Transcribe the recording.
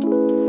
you